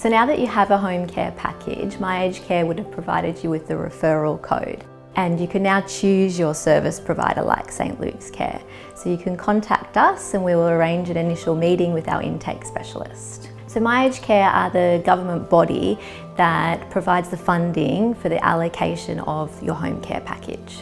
So now that you have a home care package, My Aged Care would have provided you with the referral code and you can now choose your service provider like St Luke's Care. So you can contact us and we will arrange an initial meeting with our intake specialist. So My Aged Care are the government body that provides the funding for the allocation of your home care package.